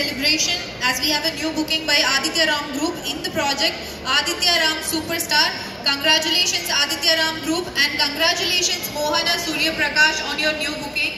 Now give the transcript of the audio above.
celebration as we have a new booking by Adityaram Group in the project Aditya Ram Superstar. Congratulations Adityaram Group and congratulations Mohana Surya Prakash on your new booking.